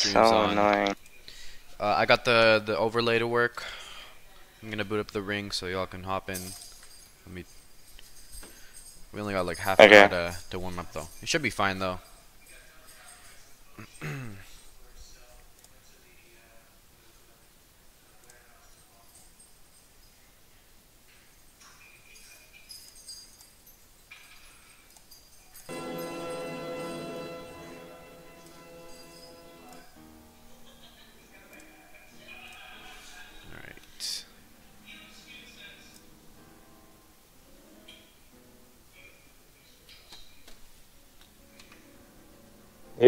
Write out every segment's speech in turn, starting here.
stream's So on. annoying. Uh, I got the the overlay to work. I'm gonna boot up the ring so y'all can hop in. Let me. We only got like half an Okay. hour to to warm up though. It should be fine though.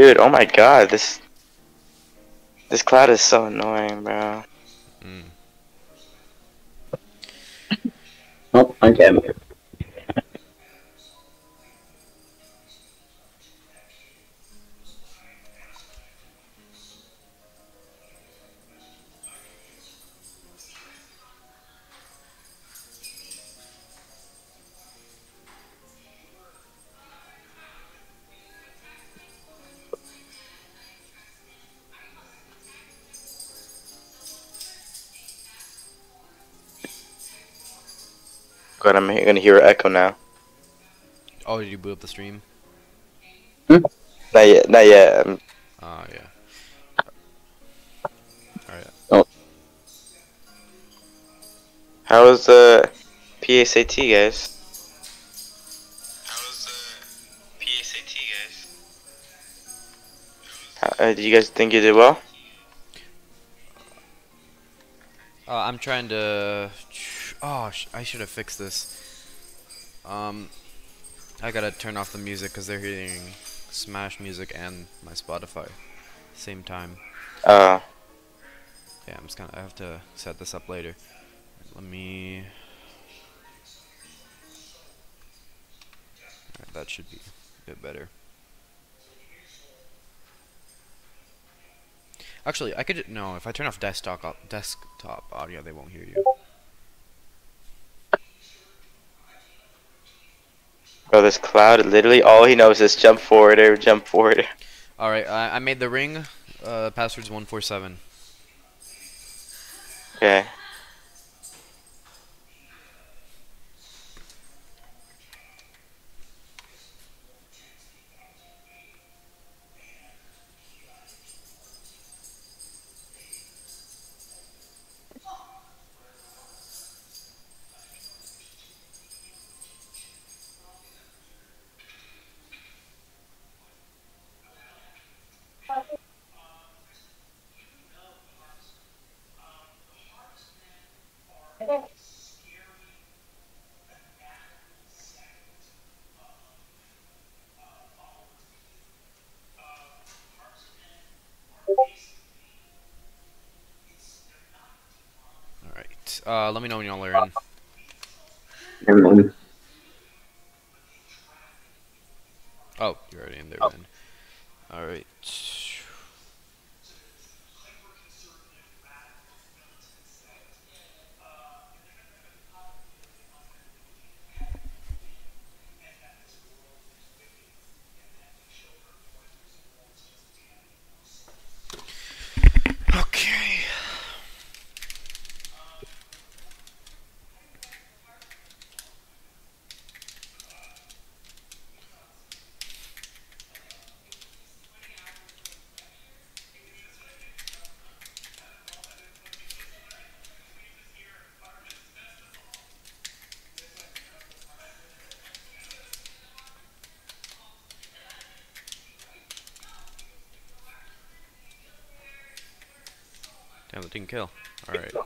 Dude, oh my god, this this cloud is so annoying, bro. Mm. Oh, okay. God, I'm gonna hear an echo now. Oh, did you boot up the stream? Not yet, not yet. Um, Oh yeah. Alright. how was the PSAT, guys? How was the PSAT, guys? Uh, do you guys think you did well? Uh, I'm trying to. Oh, sh I should have fixed this. Um, I gotta turn off the music because they're hearing Smash music and my Spotify, same time. Uh, Yeah, I'm just gonna. I have to set this up later. Let me. That should be a bit better. Actually, I could no. If I turn off desktop desktop audio, they won't hear you. Bro, this cloud, literally all he knows is jump forward or jump forward. All right, I, I made the ring. Uh, password's one four seven. Okay. Uh, let me know when y'all are in. Um, Oh, you're already in there then. All right. Okay. Damn, that didn't kill. All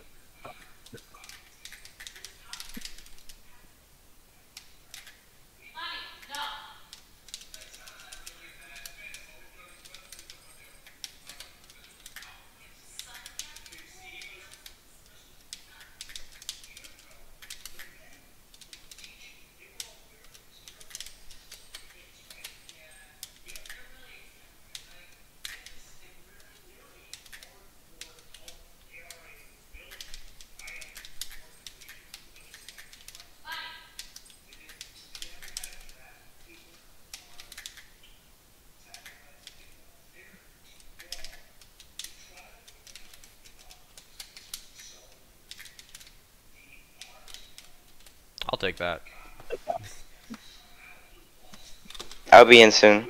I'll take that. I'll be in soon.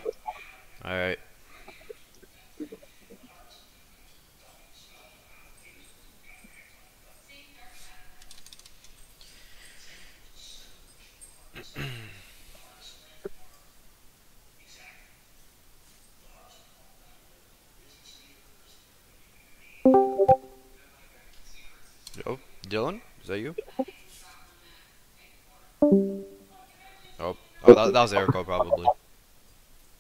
That, that was Erico probably.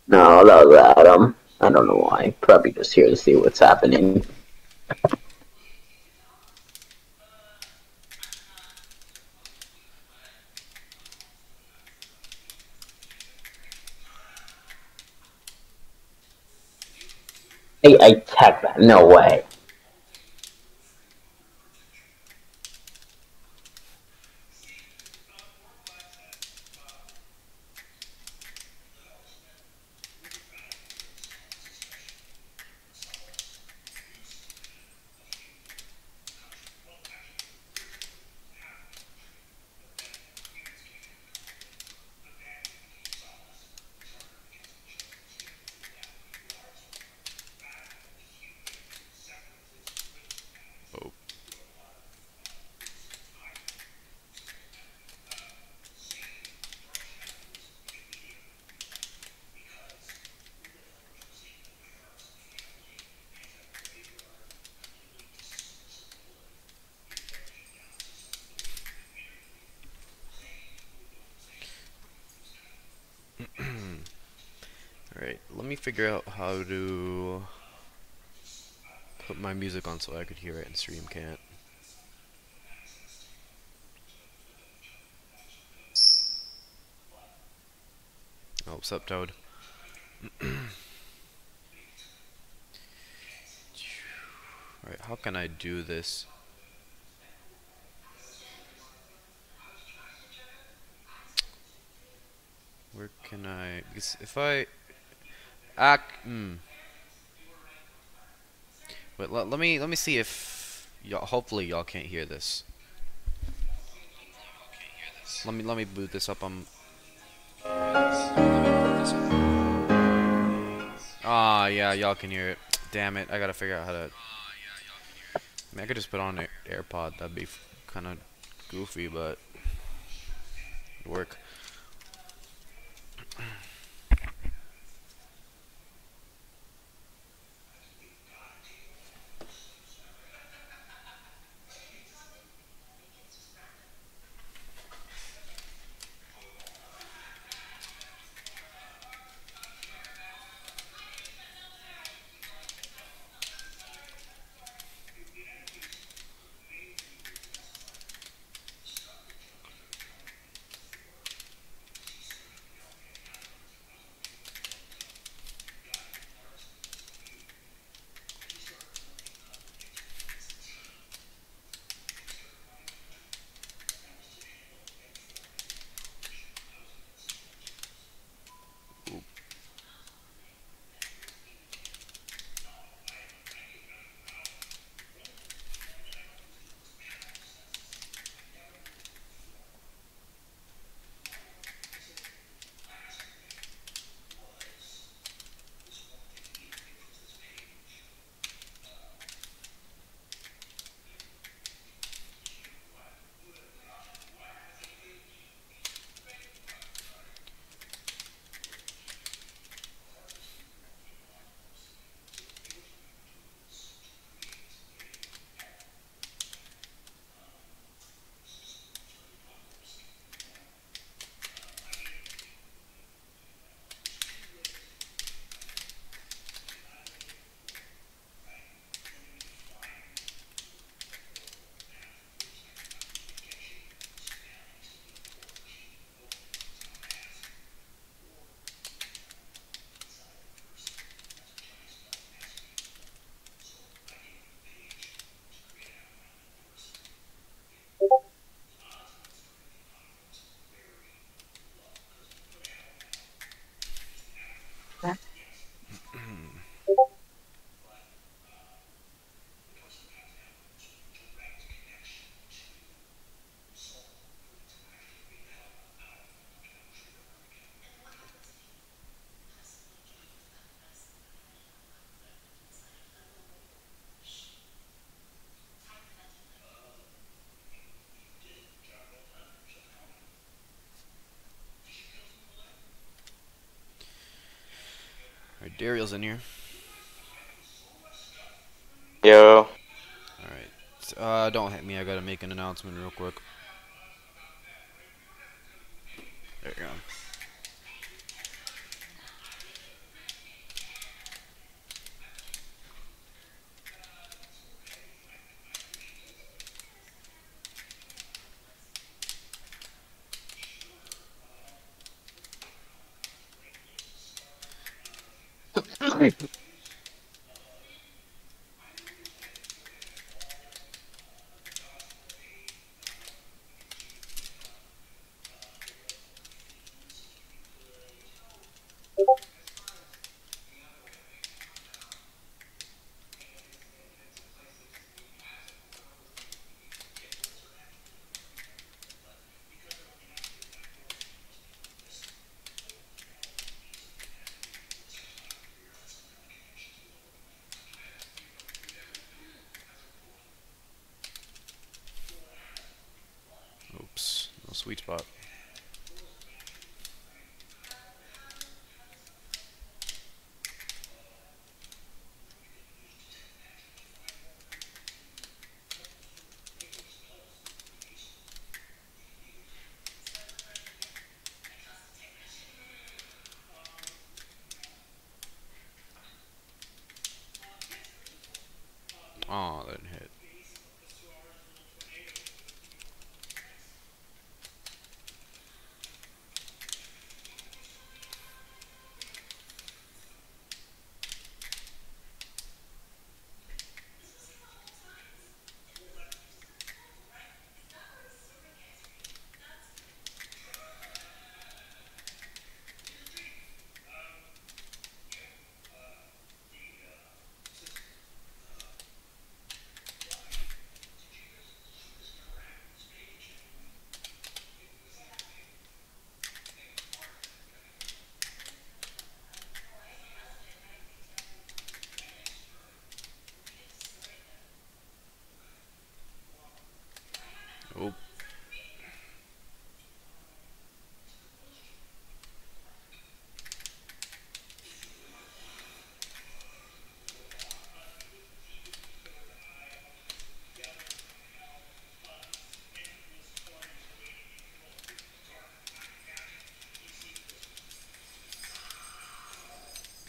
No, that was Adam. I don't know why. Probably just here to see what's happening. Hey, I tech that. No way. Oh. Alright, let me figure out how to put my music on so I could hear it and stream can't. Oh, what's up, Toad? Alright, how can I do this? Where can I... because If I... Hmm. Wait, let, let me let me see if y'all. Hopefully, y'all can't hear this. Let me let me boot this up. I'm. Ah, yeah, y'all can hear it. Damn it! I gotta figure out how to. I mean, I could just put on an AirPod. That'd be kind of goofy, but it'd work. Dariel's in here. Yo. Alright. Uh, don't hit me. I gotta make an announcement real quick.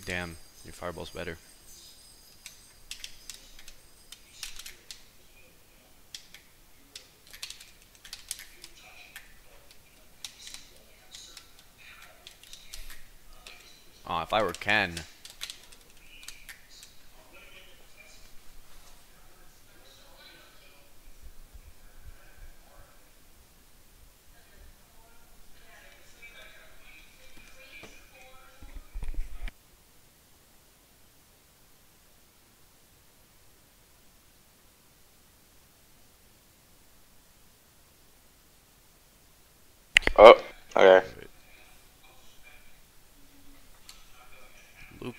Damn, your fireball's better. Oh, if I were Ken. Oh, okay.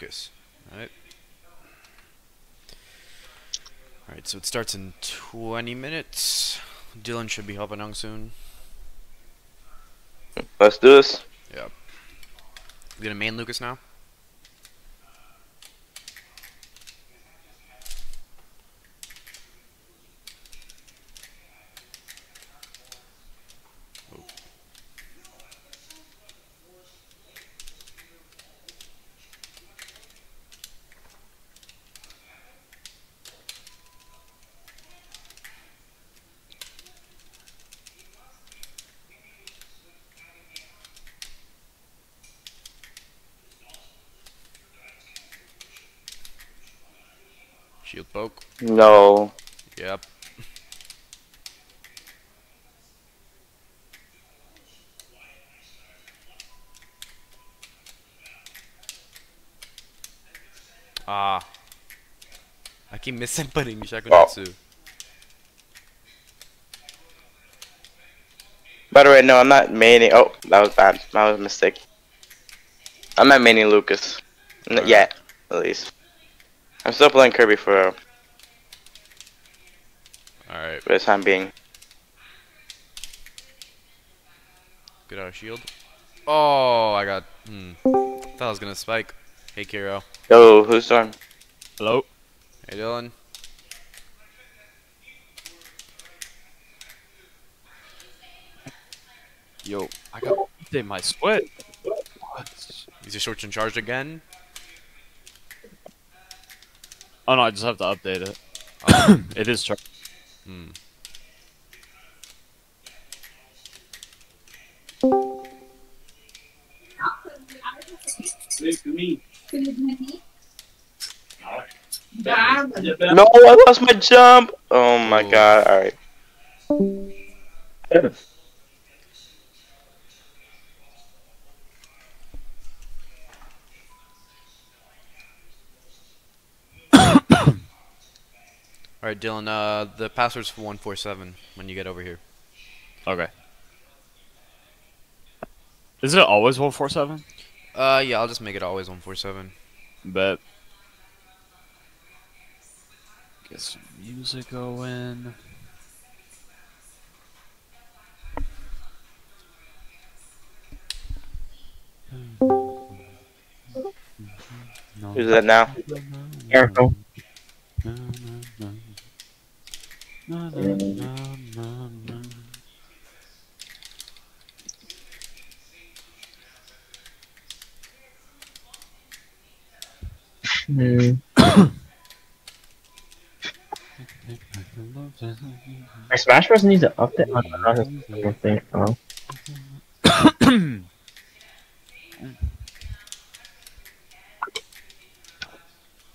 Lucas. Alright. Alright, so it starts in 20 minutes. Dylan should be helping out soon. Let's do this. We gonna main Lucas now? Shield poke. No. Yep. Ah. I keep misinputting Shakunetsu. By the way, no, I'm not maining. Oh, that was bad. That was a mistake. I'm not maining Lucas. Alright. yet, at least. I'm still playing Kirby for, for the time being. get our shield. Oh, I got. Hmm. Thought I was gonna spike. Hey, Kiro. Yo, who's on? Hello? Hey Dylan. Yo, I got update my sweat. What? Is your switch in charge again? Oh no, I just have to update it. Oh, It is charged. Hmm. No, I lost my jump. Oh my god. All right. Right, Dylan. Uh, the password's one four seven when you get over here. Okay. Is it always 147? Uh, yeah, I'll just make it always one four seven. Bet. Get some music going. Who's that now? Careful. Hmm. My Smash Bros needs to update. The same thing. Oh.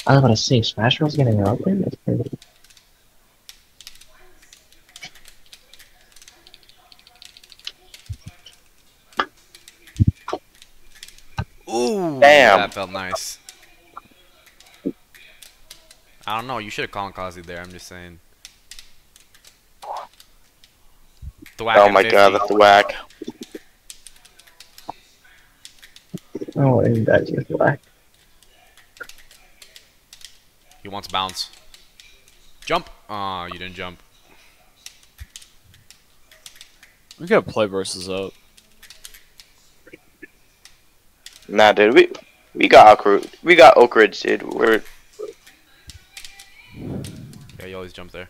I was to say, Smash Bros getting an update? That's crazy. Ooh, Damn. that felt nice. I don't know. You should have called Kazi there. I'm just saying. The whack Oh my 50. god, that's whack. Oh, and that's just whack? He wants bounce. Jump. Oh, you didn't jump. We gotta play versus up. Nah, dude, we we got Oak Ridge, we got Oak Ridge, dude. We're Yeah, you always jump there.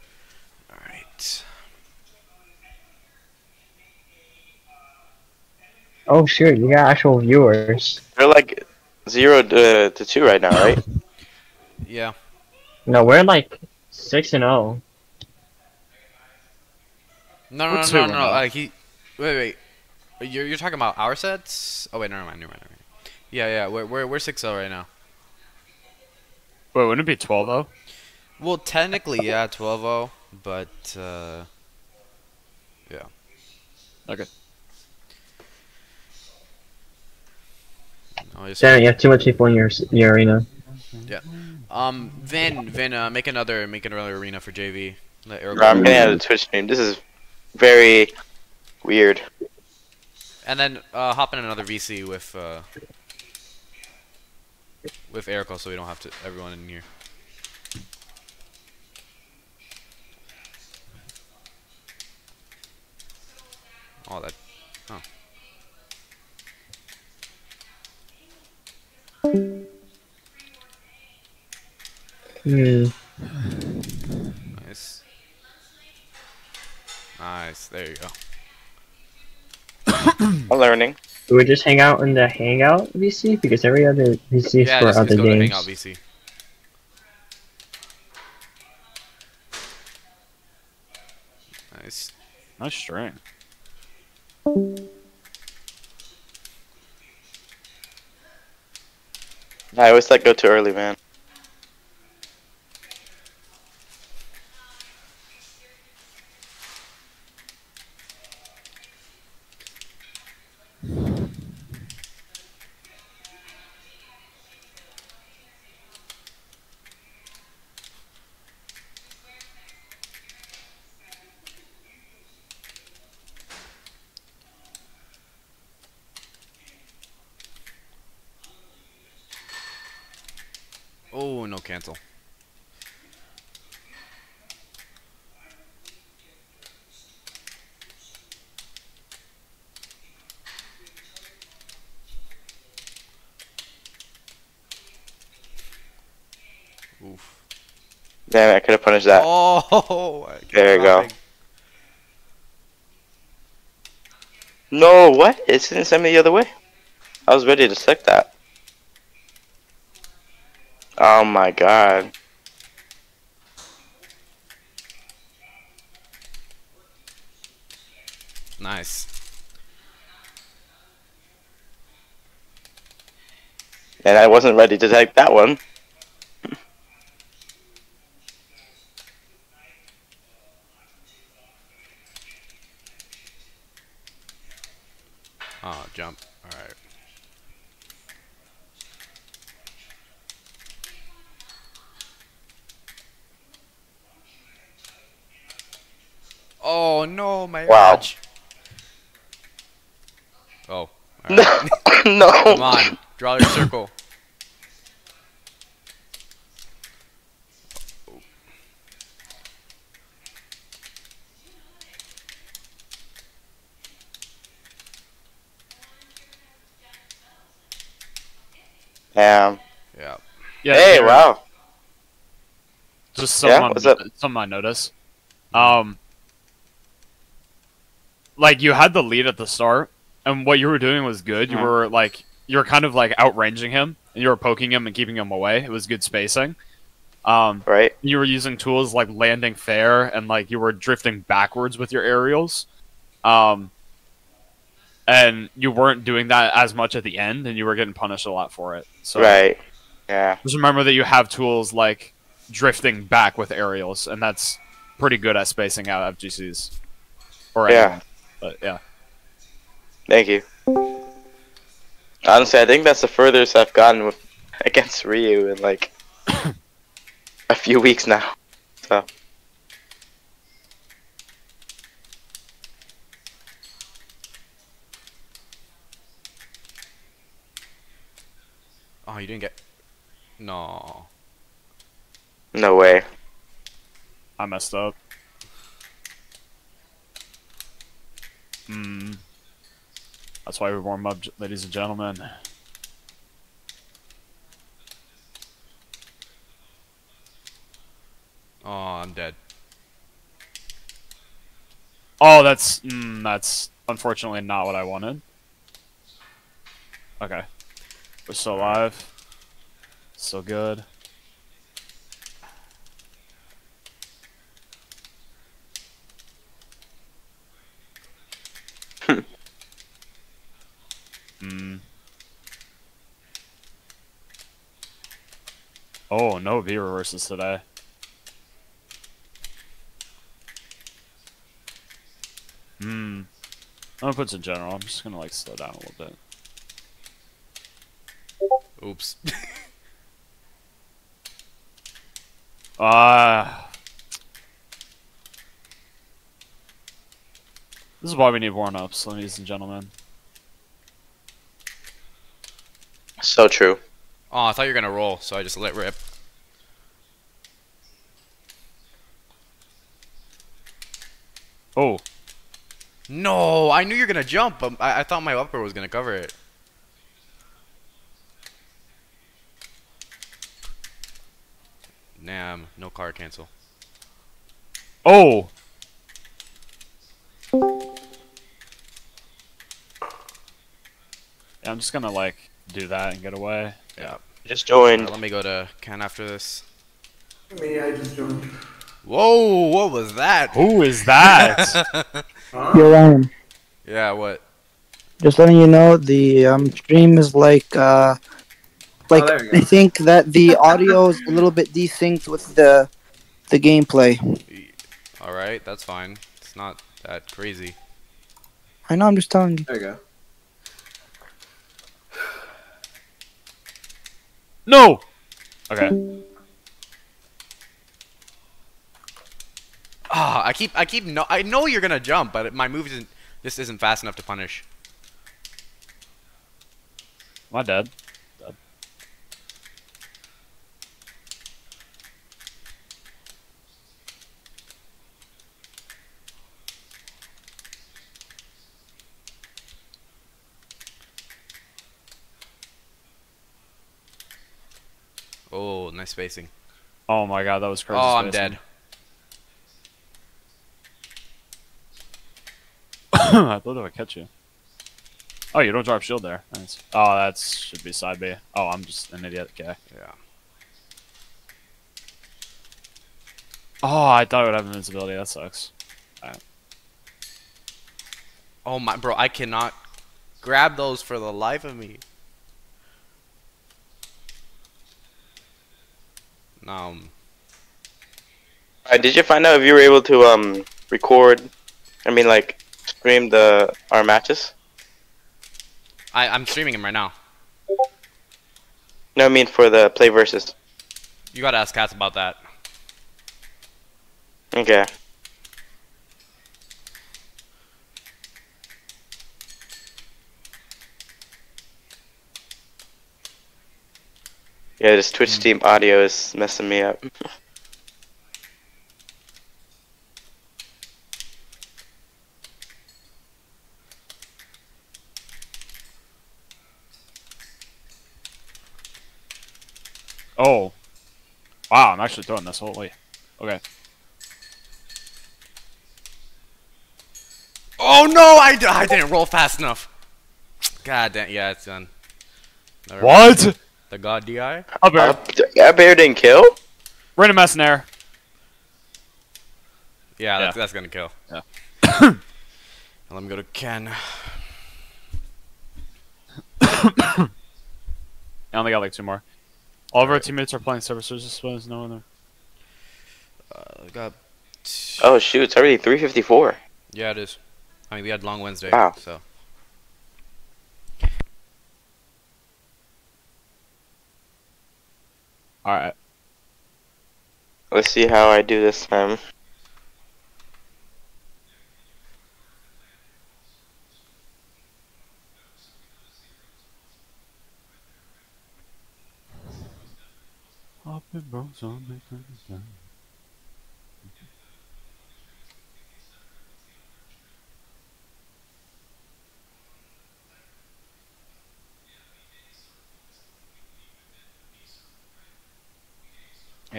All right. Oh, shoot, you got actual viewers. They're like zero to, to two right now, right? Yeah. No, we're like 6 and oh. 0. No, no, We're no, no, no. oh. Like he. Wait, wait. You're you're talking about our sets? Oh wait, never mind, never mind, never mind. Yeah, yeah. We're we're we're six zero right now. Wait, wouldn't it be 12 though? Well, technically, yeah, 12-0, but uh, yeah. Okay. No, it's- Darren, you have too much people in your your arena. Yeah. Um, Vin, Vin, uh, make another, make another arena for JV. Let Bro, I'm getting out of the Twitch stream. This is very weird. and then uh, hop in another VC with uh, with Erico, so we don't have to everyone in here. Oh, that. Hmm. Nice. Nice. There you go. I'm learning. Do we just hang out in the hangout VC? Because every other VC is yeah, for just, other just go to games. Hangout VC. Nice. Nice string. I always like go too early, man. Oh, no cancel. Damn it, I could have punished that. Oh, There you go. No, what? It didn't send me the other way. I was ready to select that. Oh my god. Nice. And I wasn't ready to take that one. Oh, jump. Alright. Oh no, my Wow. badge. Oh. No, alright. no. Come on, draw your circle. Damn. Yeah. Yeah. hey, Jared, wow. Just Yeah, someone, what's up? something I noticed. Um, like you had the lead at the start, and what you were doing was good. You Mhm. were like you were kind of like outranging him, and you were poking him and keeping him away. It was good spacing. Um, Right? you were using tools like landing fair, and like you were drifting backwards with your aerials. Um, and you weren't doing that as much at the end, and you were getting punished a lot for it. So Right. Yeah. just remember that you have tools like drifting back with aerials, and that's pretty good at spacing out FGCs. Or Yeah. anyone. But yeah. Thank you. Honestly, I think that's the furthest I've gotten with against Ryu in like a few weeks now. So Oh, you didn't get. No. No way. I messed up. Hmm. That's why we warm up, ladies and gentlemen. Oh, I'm dead. Oh, that's mm, that's unfortunately not what I wanted. Okay, we're still alive. So good. Hmm. Oh, no B reverses today. Hmm. I'm gonna put some general. I'm just gonna like slow down a little bit. Oops. Ah. this is why we need warm ups, ladies and gentlemen. So true. oh, I thought you were gonna roll, so I just let rip. Oh, No, I knew you were gonna jump, but I, I thought my upper was gonna cover it. Damn, no Kara cancel. oh. Yeah, I'm just gonna like do that and get away. Yeah. Just joined. Alright, let me go to Ken after this. Me, I just joined. Whoa, what was that? Who is that? Huh? Yo, Ryan, Yeah, what? just letting you know the um, stream is like, uh, like there you go. I think that the audio is a little bit desynced with the the gameplay. Alright, that's fine. It's not that crazy. I know, I'm just telling you. There you go. No. Okay. Ah, I keep, I keep, no, I know you're gonna jump, but my move isn't, this isn't fast enough to punish. My I dead? Dead. Oh, spacing. Oh my god, that was crazy. Oh, I'm dead. I thought I would catch you. Oh, you don't drop shield there. Nice. Oh, that should be side B. Oh, I'm just an idiot. Okay. Yeah. Oh, I thought I would have invincibility. That sucks. Oh my, bro, I cannot grab those for the life of me. Um, Alright, did you find out if you were able to um record? I mean, like stream the our matches? I I'm streaming him right now. No, I mean for the play versus. You gotta ask Cats about that. Okay. Yeah, this Twitch mm. Steam audio is messing me up. Oh. Wow, I'm actually throwing this. Holy. Okay. Oh no, I, I didn't roll fast enough. God damn, yeah, it's done. Never mind. What? The god DI? Up here. yeah, Bear didn't kill. Random mess in there. Yeah, that's, Yeah. that's gonna kill. Yeah. Let me go to Ken. I only got like two more. All of our teammates are playing services. Just was no other. Uh, got. Oh shoot, it's already 354. Yeah, it is. I mean, we had long Wednesday, Wow. so. All right. Let's see how I do this time.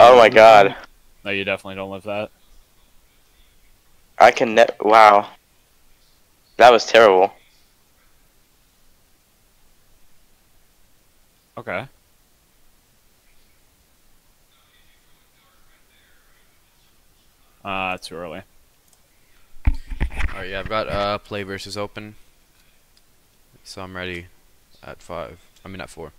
Oh my god. No, you definitely don't live that. I can net. Wow. That was terrible. Okay. Uh, too early. Alright, yeah, I've got uh, play versus open. So I'm ready at 5. I mean, at 4.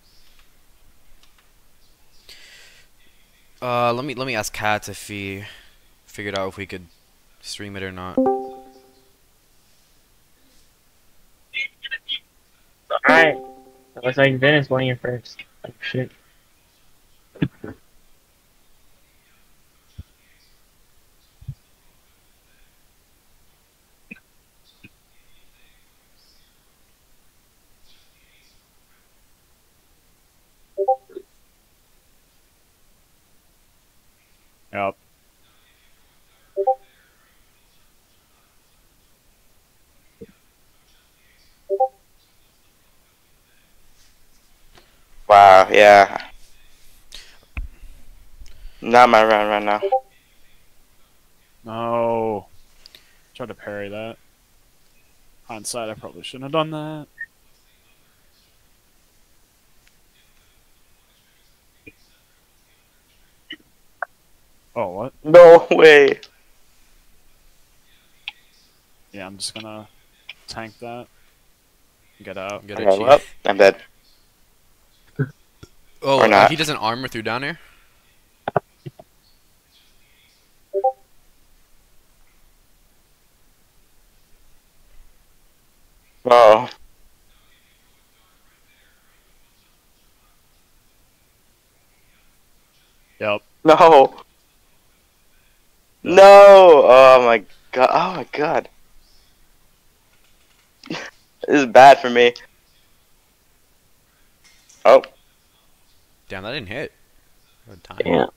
Uh, let me let me ask Kat if he figured out if we could stream it or not. Alright. Looks like winning it first. Oh, shit. Yep. Wow, yeah. Not my run right now. No. Tried to parry that. Hindsight, I probably shouldn't have done that. Oh, what? No way. Yeah, I'm just gonna tank that. Get out. Get Okay, a well. I'm dead. Oh, or not. he doesn't armor through down here? Oh. Yep. No. No. Oh my god. Oh my god. this is bad for me. Oh. Damn, that didn't hit. Good time. Yeah.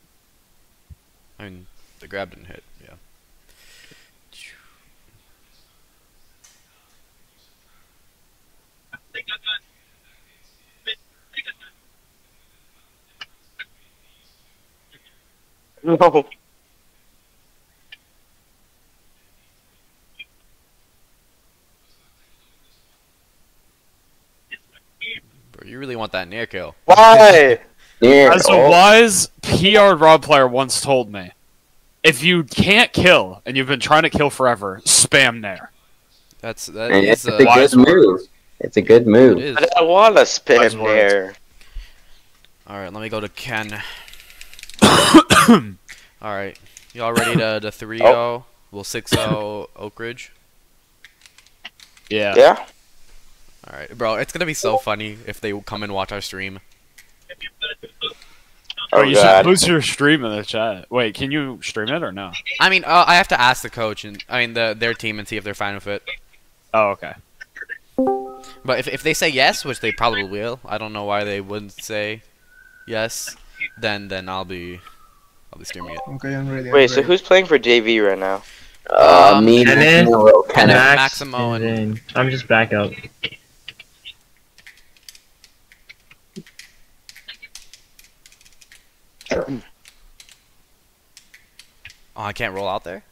I mean, the grab didn't hit. Yeah. No. You really want that near kill. Why? Yeah. As a oh, wise PR Rob player once told me, if you can't kill and you've been trying to kill forever, spam Nair. That's that and is it's a wise good move. It's a good move. is. I don't want to spam words. there. All right, let me go to Ken. All right, y'all ready to the three oh? oh. zero? Well, six zero Oak Ridge. Yeah. Yeah. All right, bro. It's gonna be so funny if they come and watch our stream. Oh you should god. post your stream in the chat. Wait, can you stream it or no? I mean, uh, I have to ask the coach and I mean the their team and see if they're fine with it. Oh, okay. But if if they say yes, which they probably will, I don't know why they wouldn't say yes. Then then I'll be I'll be streaming it. Okay, I'm ready. I'm Wait, so who's playing for JV right now? Uh, Um, me, Kenneth? Maximo, Kenneth. Max, Maximo and- then I'm just back up. Oh, I can't roll out there.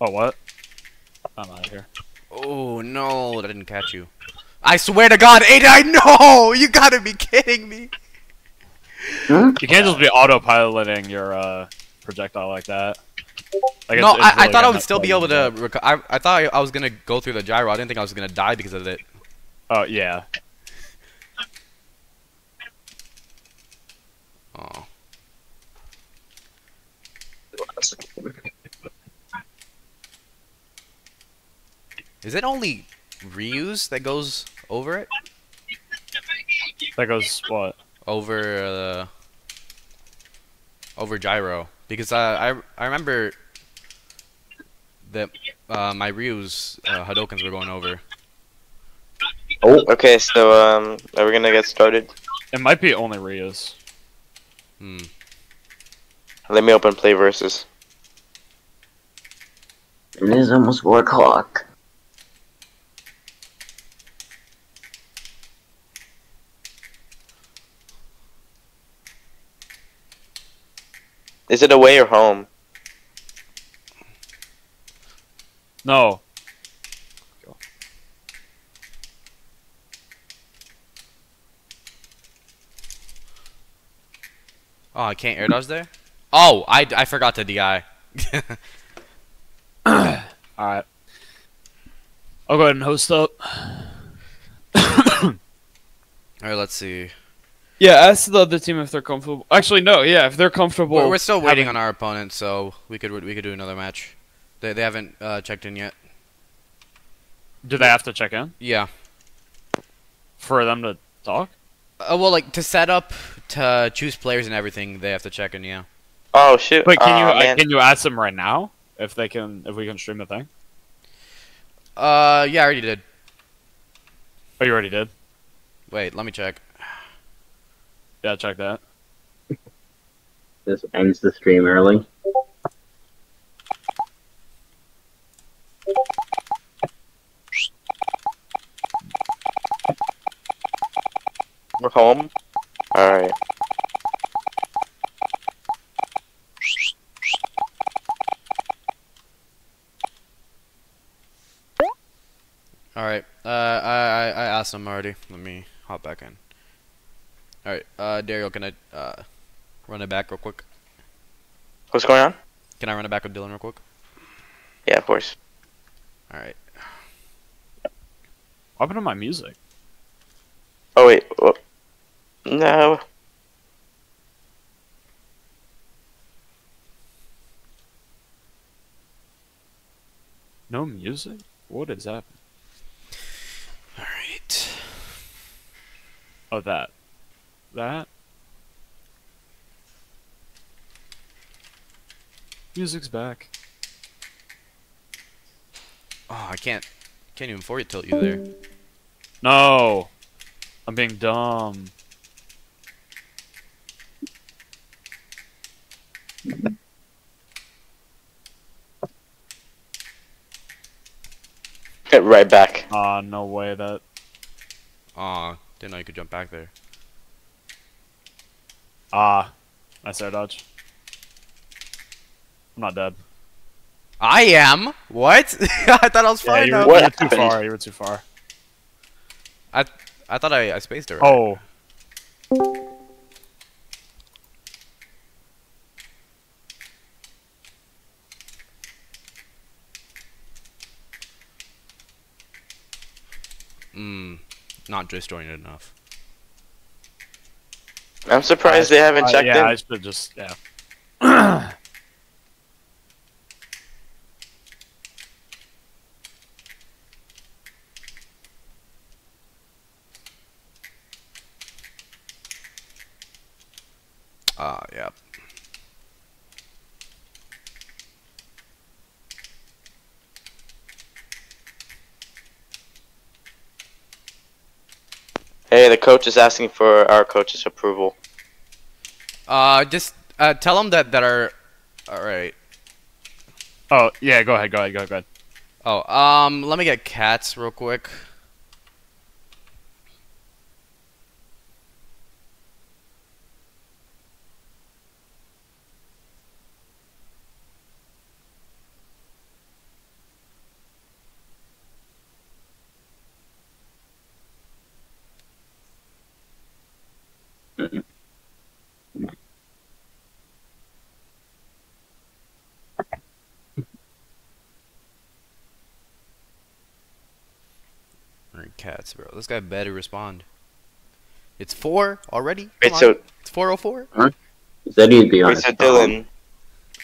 Oh, what? I'm out of here. Oh no, I didn't catch you. I swear to God, Aiden, I know! You gotta be kidding me. Hmm? You can't just be autopiloting your uh, projectile like that. Like, no, it's- it's I, I thought I would still be able to. Rec- I, I thought I was gonna go through the gyro. I didn't think I was gonna die because of it. Oh, yeah. Oh. Is it only Ryu's that goes over it? That goes, what? Over uh, over gyro because uh, I I remember that uh, my Ryu's uh, Hadokens were going over. Oh, Okay, so um, are we gonna get started? It might be only Ryu's. Hmm. Let me open play versus. it is almost four o'clock. Is it away or home? No. Oh, I can't air dodge there. Oh, I, I forgot to DI. Alright. I'll go ahead and host up. All right, let's see. Yeah, ask the other team if they're comfortable. Actually, no. Yeah, if they're comfortable. We're, we're still waiting having- on our opponent, so we could we could do another match. They they haven't uh, checked in yet. Do they have to check in Yeah. for them to talk? Uh, well, like to set up, to choose players and everything, they have to check in. Yeah. Oh shoot! But can Aw, you uh, man. can you ask them right now if they can if we can stream the thing? Uh, yeah, I already did. Oh, you already did. Wait, let me check. Yeah, check that. This ends the stream early. We're home. All right. All right. Uh, I I, I asked him already. Let me hop back in. All right. Uh, Dario, can I uh run it back real quick? What's going on? Can I run it back with Dylan real quick? Yeah, of course. All right. What happened to my music? Oh wait. Wha- No. No music? What is that? All right. Oh, that. That. Music's back. Oh, I can't can't even forward tilt you there. No, I'm being dumb. Get right back. Ah, no way that. Aw, didn't know you could jump back there. Ah, nice air dodge. I'm not dead. I am. What? I thought I was Yeah, fine. you were, now. you were too far. You were too far. I I thought I, I spaced it. Right. Oh, Mm, not disjointed enough. I'm surprised they haven't uh, checked yeah, in. I should just yeah. Ah, yeah. Hey, the coach is asking for our coach's approval. Uh, just uh, tell them that that are. All right. Oh yeah, go ahead, go ahead, go ahead, go ahead. Oh, um, let me get cats real quick. Alright, bro. This guy better respond. It's four already. Wait, Come on. so it's four oh four. He said he'd be on wait, his so phone. Dylan,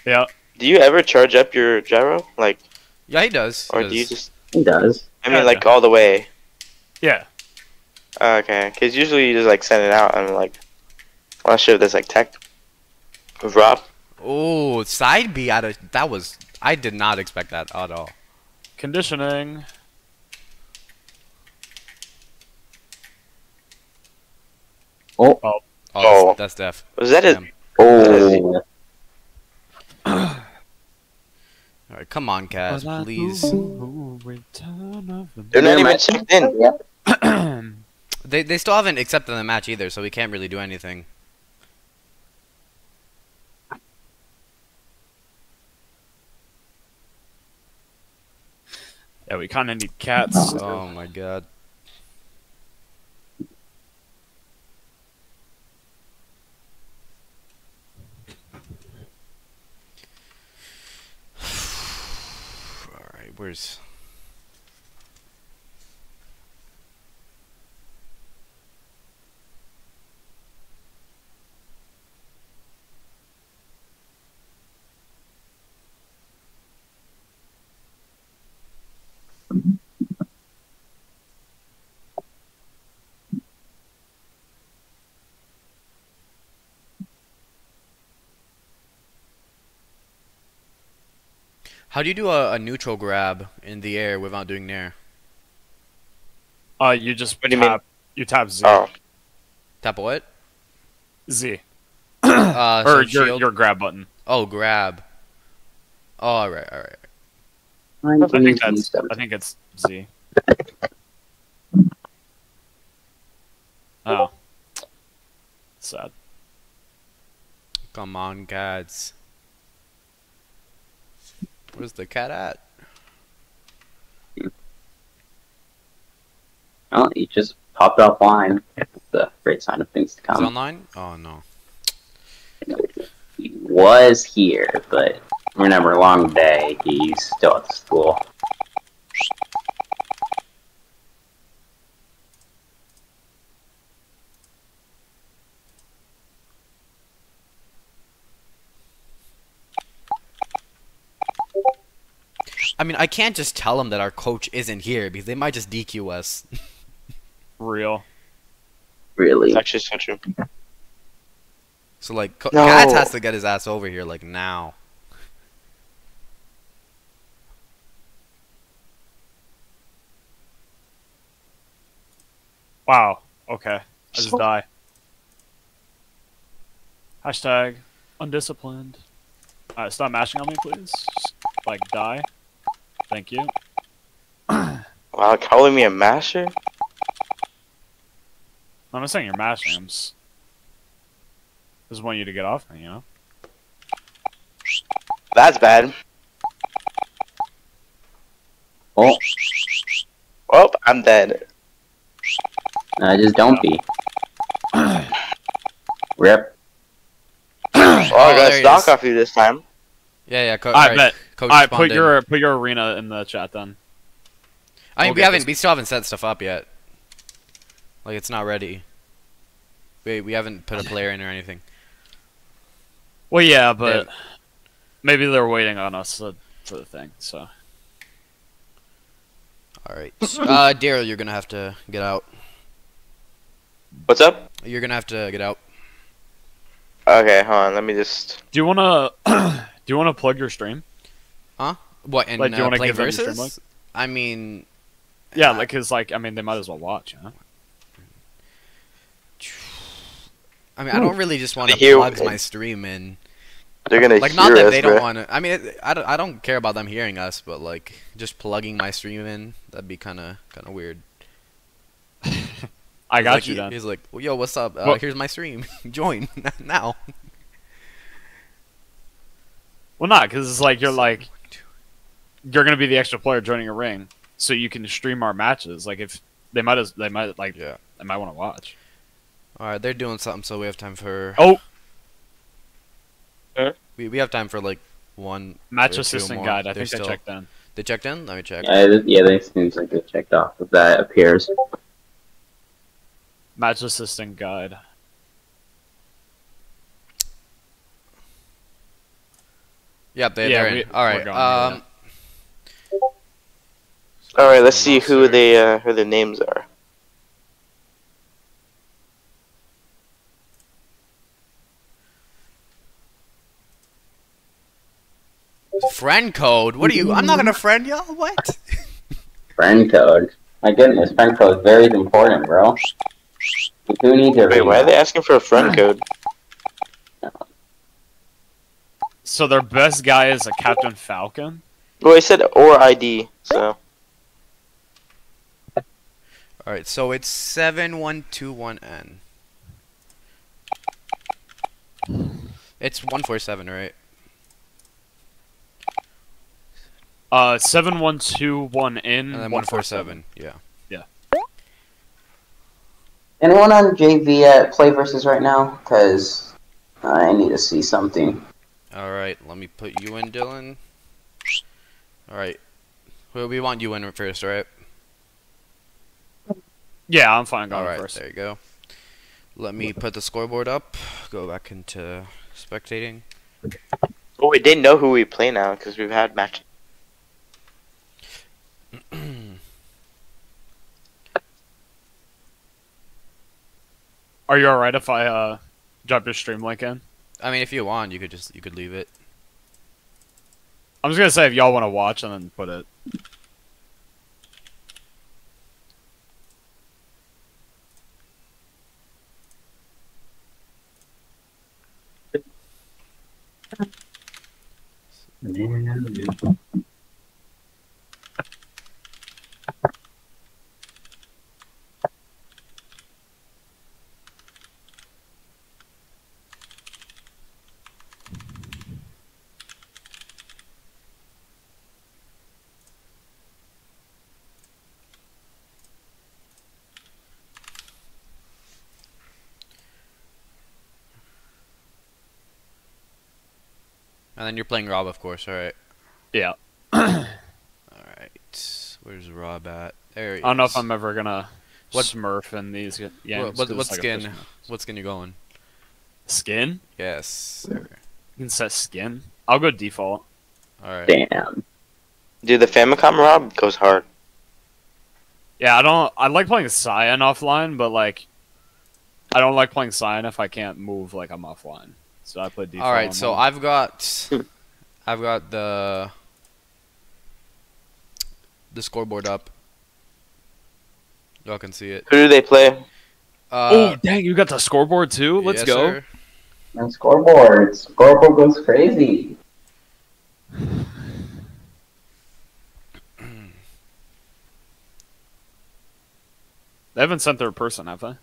Yeah, do you ever charge up your gyro? Like, Yeah, he does. He or does. do you just? He does. I mean, Yeah. like all the way. yeah. Oh, okay, because usually you just like send it out and like, I'm not sure if there's like tech drop. Oh, side B out of that was. I did not expect that at all. Conditioning. Oh, Oh, Oh. That's, that's def. Was that his? Oh. All right, come on, cats, please. They're not even man. checked in. They they still haven't accepted the match either, so we can't really do anything. Yeah, we kind of need cats. Oh my god. Alright, where's. How do you do a, a neutral grab in the air without doing nair? Uh, you just What do you mean? You tap Z. Oh, Tap a what? Z. Uh, so or your shield? your grab button. Oh, grab. Oh, alright, alright. I think that's. I think it's Z. Oh. Sad. Come on, cats. Where's the cat at? Oh, he just popped offline. It's a great sign of things to come. online? Oh no. He was here, but remember, long day. He's still at school. I mean, I can't just tell them that our coach isn't here because they might just DQ us. Real. Really? it's actually so true. So like, Co- No. Cats has to get his ass over here like now. Wow. Okay. I just die. Hashtag undisciplined. Alright, stop mashing on me, please. Just, like, die. Thank you. Wow, calling me a master? I'm not saying you're mashing. I'm just, just want you to get off me, you know. That's bad. Oh, Oh, I'm dead. I just don't be. Rip. Oh, I Oh, got a he stock off you this time. Yeah, yeah. Co- I alright, bet. Coach All right, put in. your put your arena in the chat then. I mean, we'll we haven't. this- We still haven't set stuff up yet. Like it's not ready. We we haven't put a player in or anything. Well, yeah, but maybe they're waiting on us uh, for the thing. So All right. uh, Daryl, you're gonna have to get out. What's up? You're gonna have to get out. Okay, hold on. Let me just. do you wanna do you wanna plug your stream? What and Like, do you uh, wanna play give them your versus? I mean, Yeah, uh, like cause like I mean they might as well watch, you know. I mean, I don't really just want to Here- plug my stream in. They're gonna Like, hear not that us, they bro. don't want to. I mean, I don't. I don't care about them hearing us, but like, just plugging my stream in, that'd be kind of kind of weird. I got Like, you he- then. He's like, well, "Yo, what's up? Uh, Well- here's my stream. Join now." Well, not because it's like you're like you're gonna be the extra player joining a ring, so you can stream our matches. Like if they might as they might like Yeah. they might want to watch. All right, they're doing something, so we have time for. Oh, We we have time for like one. match assistant guide. I They're think still- they checked in. They checked in. Let me check. Yeah, th- yeah, that seems like it checked off if that appears. Match assistant guide. Yep, they, Yeah, they're we- in. All we're going, Um, All right, let's see who they uh, who the names are. friend code. What are you? I'm not gonna friend y'all. What? Friend code. My goodness, friend code is very important, bro. Who needs to Wait, why are they asking for a friend code? So their best guy is a Captain Falcon. Well, he said or ID, so All right. So it's seven one two one N. It's one four seven, right? Uh, 7121N. And then one four seven. Yeah. Yeah. Anyone on JV at Play Versus right now? Because I need to see something. All right. Let me put you in, Dylan. All right. Well, we want you in first, right? Yeah, I'm fine going All right. first. There you go. Let me put the scoreboard up. Go back into spectating. oh, we didn't know who we play now because we've had matches. Are you alright if I uh drop your stream link in? I mean, if you want, you could just you could leave it. I'm just gonna say if y'all want to watch and then put it. Bien, bien. And then you're playing Rob, of course. All right. Yeah. All right. Where's Rob at? There he I don't know if I'm ever gonna What- Smurf in these Yeah. games. What, what, 'cause what it's like skin? What skin you going? Skin? Yes. sir. You can set skin. I'll go default. All right. Damn. Dude, the Famicom Rob goes hard. Yeah, I don't. I like playing Cyan offline, but like, I don't like playing Cyan if I can't move like I'm offline. So I play default. All right. on So mine. I've got, I've got the the scoreboard up. Y'all can see it. Who do they play? Uh, oh dang, you got the scoreboard too. Let's yes, go. sir. And scoreboard. Scoreboard goes crazy. They haven't sent their person, have they?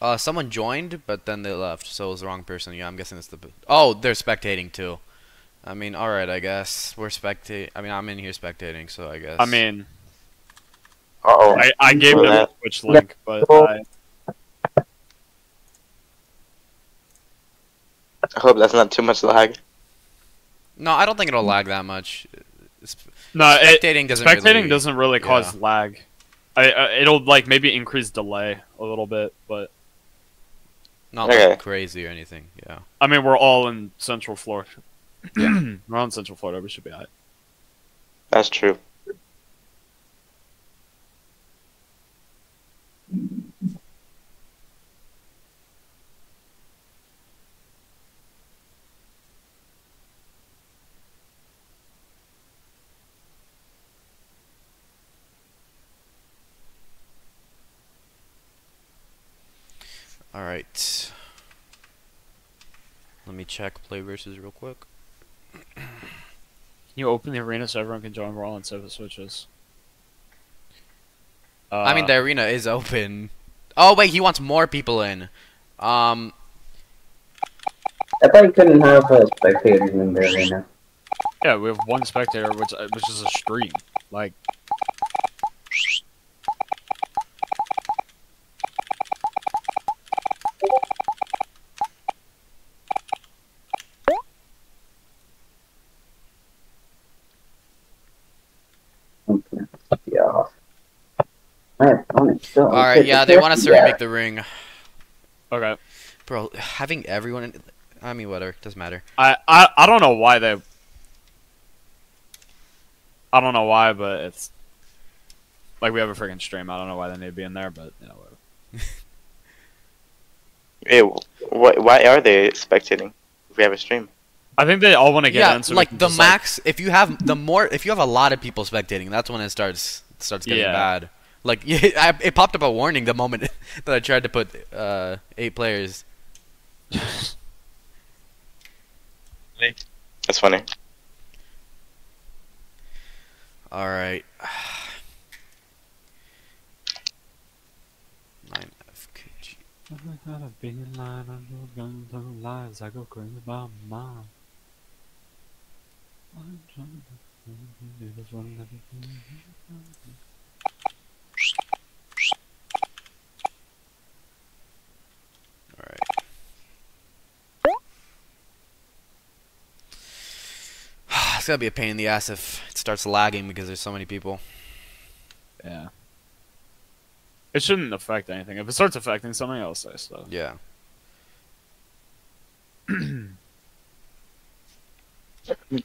Uh, someone joined, but then they left, so it was the wrong person. Yeah, I'm guessing it's the. Oh, they're spectating too. I mean, all right, I guess we're spectating. I mean, I'm in here spectating, so I guess. I mean, Uh oh. I, I gave them Yeah. the Twitch link, but I, I hope that's not too much lag. no, I don't think it'll lag that much. Sp- no, it, Spectating doesn't. spectating really, doesn't really cause yeah. lag. I, I it'll like maybe increase delay a little bit, but Not Okay. like crazy or anything. Yeah. I mean we're all in Central Florida. we're on Central Florida. We should be alright. That's true. All right. Let me check play versus real quick. Can you open the arena so everyone can join. We're all on seven switches. Uh, I mean, the arena is open. Oh wait, he wants more people in. Um, I thought you couldn't have uh, spectators in the arena. yeah, we have one spectator, which uh, which is a stream. Like, Yeah. My all right, yeah, they want us to remake the ring, okay, bro. Having everyone, in, I mean, whatever, doesn't matter. I, I I don't know why they. I don't know why, but it's like we have a freaking stream. I don't know why they need to be in there, but you know. Whatever. Hey, wh- why are they spectating? If we have a stream. I think they all want to get yeah, in. So like the just, like- max. If you have the more, if you have a lot of people spectating, that's when it starts starts getting Yeah. bad. Like I, it popped up a warning the moment that I tried to put uh, eight players. That's funny. All right. I got a big line of guns and lies. I go crazy about mine. I'm trying to do this one everything. All right. it's gonna be a pain in the ass if it starts lagging because there's so many people. Yeah. It shouldn't affect anything. If it starts affecting something, else, I'll say so. Yeah. Mm.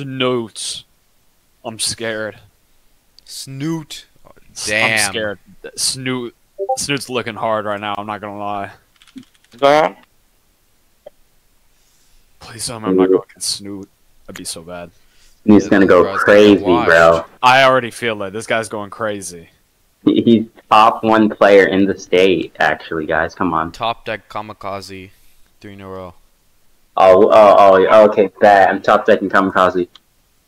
Snoot. I'm scared. Snoot. Oh, I'm Damn. scared. Snoot. Snoot's looking hard right now. I'm not gonna lie. What's going on? Please tell me I'm not going against Snoot. That'd be so bad. He's gonna go Bro, gonna crazy, bro. I already feel it. This guy's going crazy. He's top one player in the state, actually, guys. Come on. Top deck kamikaze, three in a row. Oh, oh, oh, okay. That I'm top decking kamikaze,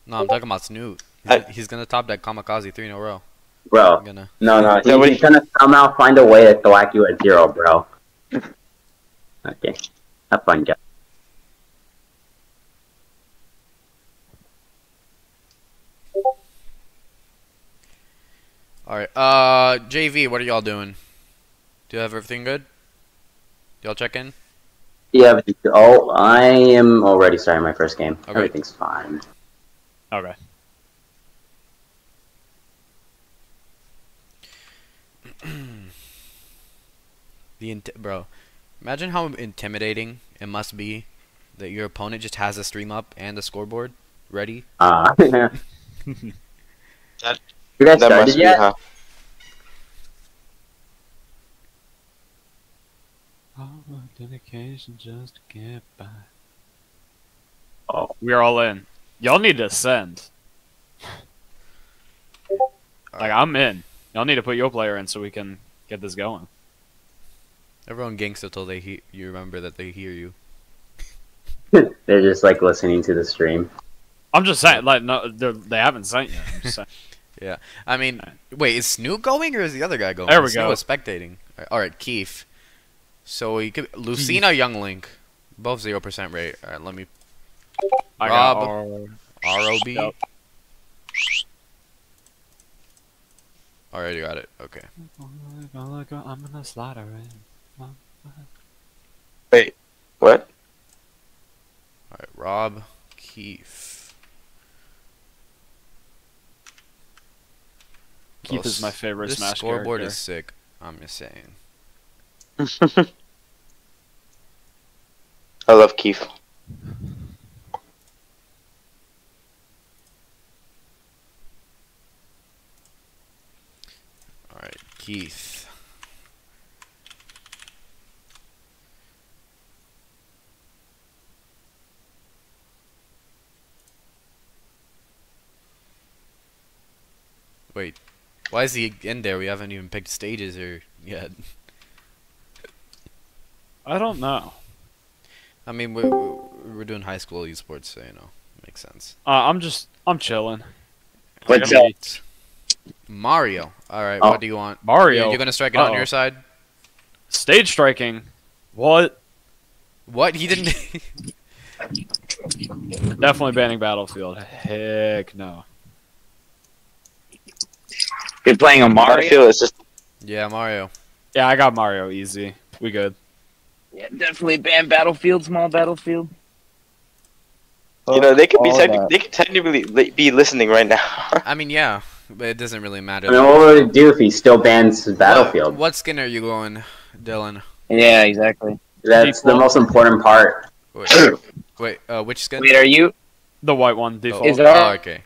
No, I'm talking about Snoot. He's, I- he's gonna top deck kamikaze three in a row. bro. I'm gonna. No, no. Yeah, He's gonna somehow find a way to thwack you at zero, bro. Okay. Have fun, guys. All right. Uh, JV, what are y'all doing? Do you have everything good? Y'all check in. Yeah. But, oh, I am already starting my first game. Okay. Everything's fine. Okay. The int- bro, imagine how intimidating it must be that your opponent just has a stream up and the scoreboard ready. Uh, That- That started must be yet? how. Dedication just to get by. Oh. We are all in. Y'all need to send. Like I'm in. Y'all need to put your player in so we can get this going. Everyone ganks until they he- you remember that they hear you. They're just like listening to the stream. I'm just saying, like no, they're- haven't sent yet. I'm just saying. I mean, wait, is Snoop going or is the other guy going? There we Snoop go. was spectating. All right, Keith. So we could Lucina Young Link, both zero percent rate. All right, let me I got Rob. R- ROB. Yep. Already got it. Okay. I'm gonna slide her in. What? All right, Rob, Keith. Keith Well, is my favorite This Smash scoreboard character. is sick. I'm just saying. I love Keith. All right, Keith. Wait, why is he in there? We haven't even picked stages or yet. I don't know. I mean, we're, we're doing high school esports, so you know, makes sense. Uh, I'm just I'm chilling. What's up? Mario. All right, Oh. what do you want? Mario. You- You're gonna strike it on Uh-oh. your side. Stage striking. What? What? He didn't. Definitely banning Battlefield. Heck no. You're playing a I Mario? it's just yeah, Mario. Yeah, I got Mario easy. We good. Yeah, definitely ban Battlefield, small Battlefield. you know they could be all techni- they could technically li- be listening right now. I mean, yeah, but it doesn't really matter. I mean, what would it do if he still bans Battlefield? What, what skin are you going, Dylan? Yeah, exactly. That's the most important part. Wait, wait uh, which skin? Wait, are you The white one? default. Is there- oh, okay.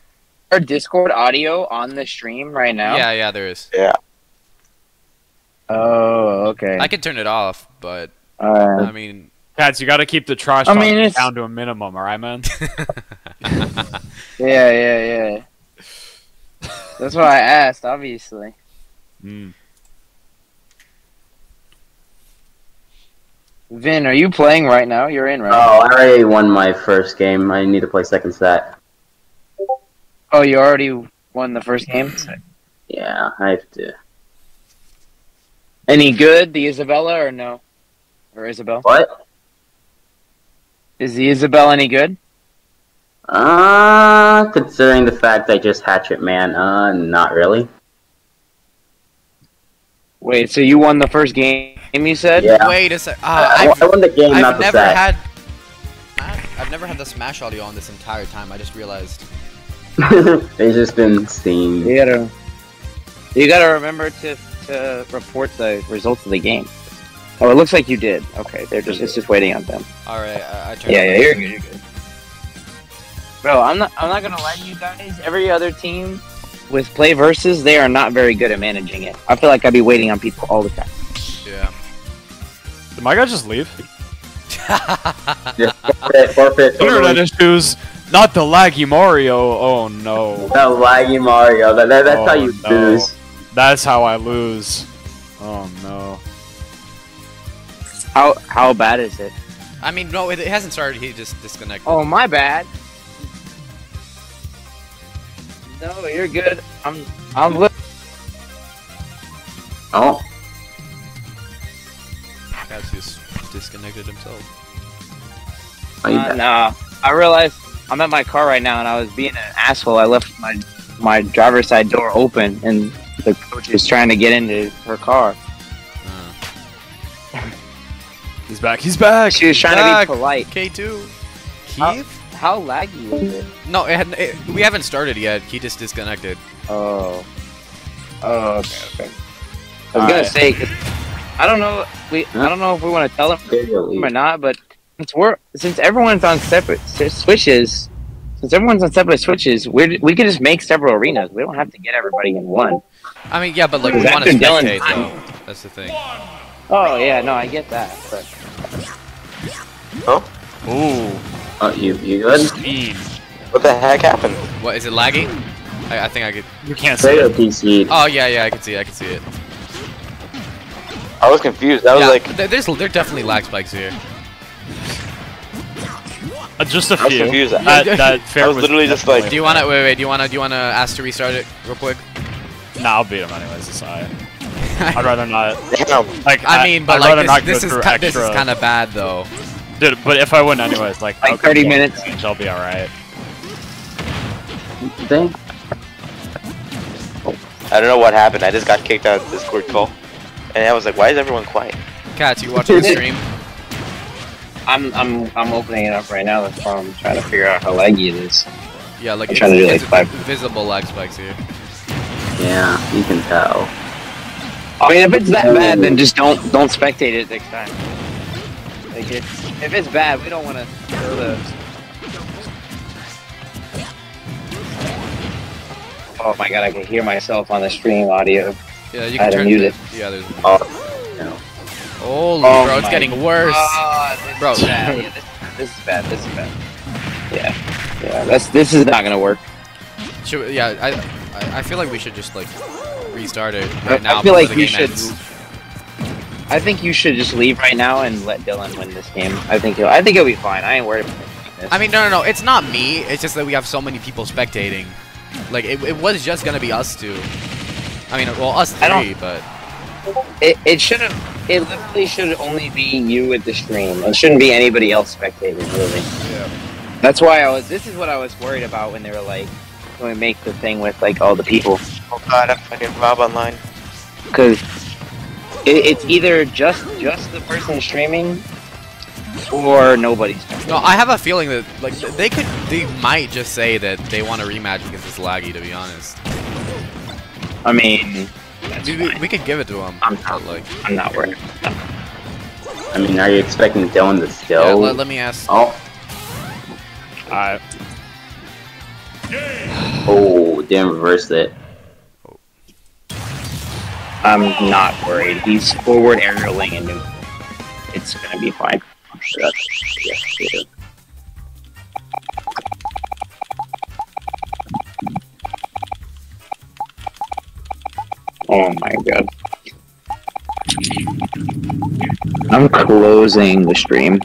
our Discord audio on the stream right now? Yeah, yeah, there is. Yeah. Oh, okay. I can turn it off, but Alright. I mean, Cats, you got to keep the trash I talk mean, it's- down to a minimum, all right, man? Yeah, yeah, yeah. That's what I asked, obviously. Mm. Vin, are you playing right now? You're in, right? Oh, right? I already won my first game. I need to play second set. Oh, you already won the first game? Yeah, I have to. Any good, the Isabella, or no? Or Isabelle? What? Is the Isabelle any good? Uh, considering the fact I just Hatchet Man, uh, not really. Wait, so you won the first game, you said? Yeah. wait a sec. Uh, I, I've, I won the game, I've not the never set. had. I've never had the Smash audio on this entire time. I just realized. They've just been seen. You gotta, you gotta remember to, to report the results of the game. Oh, it looks like you did. Okay, they're just it's just waiting on them. All right, I, I turned. Yeah, yeah, you're good, you're good. Bro, I'm not I'm not gonna lie to you guys. Every other team with play versus, they are not very good at managing it. I feel like I'd be waiting on people all the time. Yeah. Did my guy just leave? Just forfeit, forfeit. Internet totally. issues. Not the laggy Mario. Oh no. The laggy Mario. That, that- that's Oh, how you no. lose. That's how I lose. Oh no. How how bad is it? I mean, no, it, it hasn't started. He just disconnected. Oh, my bad. No, you're good. I'm I'm li- Oh, That's just disconnected himself. uh, nah. I realized I'm at my car right now, and I was being an asshole. I left my my driver's side door open, and the coach is trying to get into her car. He's back. He's back. She was trying Back. to be polite. K2. Keith? How laggy is it? No, it had, it, we haven't started yet. He just disconnected. Oh. Oh, okay, okay. I was gonna say say, 'cause I don't know. We I don't know if we want to tell him There or not, but since we're since everyone's on separate switches, since everyone's on separate switches, we we could just make several arenas. We don't have to get everybody in one. I mean, yeah, but like we want to after Dylan's spectate though. That's the thing. Oh yeah, no, I get that. But Ooh, Oh, you you good? Steam. What the heck happened? What is it lagging? I, I think I could. You can't see Say your it. PC. Oh yeah, yeah, I can see it. I can see it. I was confused. I was yeah, like, there- there's there are definitely lag spikes here. Uh, just a I was few. confused. That, that fair I was literally just like- Do you wanna wait? Wait. Do you wanna do you wanna ask to restart it real quick? Nah, I'll beat him anyways. It's alright. I'd rather not. damn. Like, I mean, but I'd like rather this, not this go is through ki- this is kind of bad though. Dude, but if I win anyways, like, Like I'll 30 for minutes. range, I'll be alright. Thing? I don't know what happened. I just got kicked out of Discord call, and I was like, why is everyone quiet? Cats, you watching the stream? I'm I'm I'm opening it up right now. That's why I'm trying to figure out how laggy it is. Yeah, like I'm it's, trying to do, it's like, five- visible lag spikes here. Yeah, you can tell. I mean, if it's that bad, then just don't don't spectate it next time. Like it, if it's bad, we don't want to throw the. Oh my god, I can hear myself on the stream audio. Yeah, you can turn mute it. Yeah, there's. Oh, no. Holy Oh bro, it's getting worse. Bro. bad. Yeah, this, this is bad. This is bad. Yeah, yeah. That's this is not gonna work. Should, we- yeah, I I feel like we should just like restart it I- right I feel like game should- ends. I think you should just leave right now and let Dylan win this game. I think he'll. I think he'll be fine. I ain't worried about this. I mean, no, no, no. It's not me. It's just that we have so many people spectating. Like it, it was just gonna be us two. I mean, well, us three, but It, it should have. It literally should only be you at the stream. It shouldn't be anybody else spectating. Really. Yeah. That's why I was. This is what I was worried about when they were like, when we make the thing with like all the people, Oh god, I'm fucking Rob online. because it, it's either just just the person streaming, or nobody's. no, I have a feeling that like they could, they might just say that they want a rematch because it's laggy. To be honest, I mean, that's we, we, fine. we could give it to them. I'm not. like, I'm not worried. I mean, are you expecting Dylan to yeah, still? let, let me ask. Oh, Alright. Oh, didn't reverse it. I'm not worried. He's forward aerialing and new. It's gonna be fine. Oh my god. I'm closing the stream.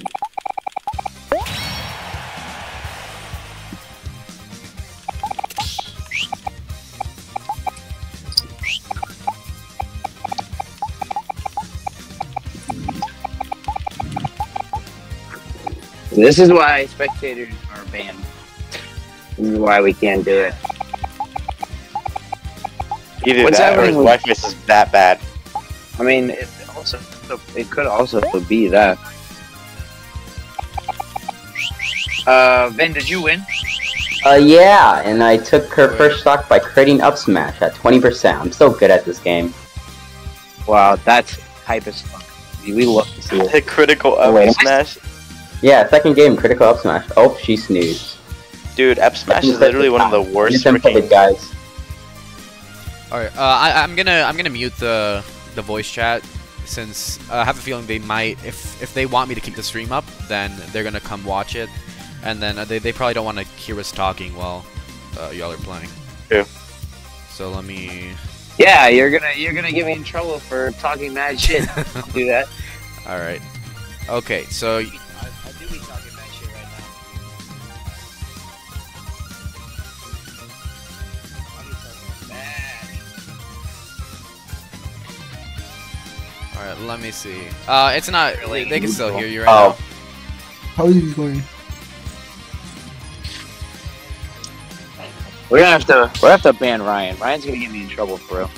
This is why spectators are banned. This is why we can't do it. Either What's that or his happening? Wi-Fi is that bad. I mean, it also it could also be that. Uh, Ben, did you win? Uh, yeah, and I took her first stock by creating up smash at 20%. I'm so good at this game. Wow, that's hype as fuck. We love to see it. Hit critical up wait, smash. Yeah, second game, critical up smash. Oh, she snoozed. Dude, up smash is literally one of the worst for the freaking. guys. All right, uh, I, I'm gonna I'm gonna mute the the voice chat since uh, I have a feeling they might if if they want me to keep the stream up, then they're gonna come watch it, and then uh, they they probably don't want to hear us talking while uh, y'all are playing. Yeah. So let me. Yeah, you're gonna you're gonna get me in trouble for talking mad shit. Don't do that. All right. Okay, so all right, let me see. Uh, it's not. Really? They can still hear you right Oh. How is it going? We're gonna have to we're gonna have to ban Ryan. Ryan's gonna get me in trouble for